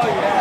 Oh, yeah.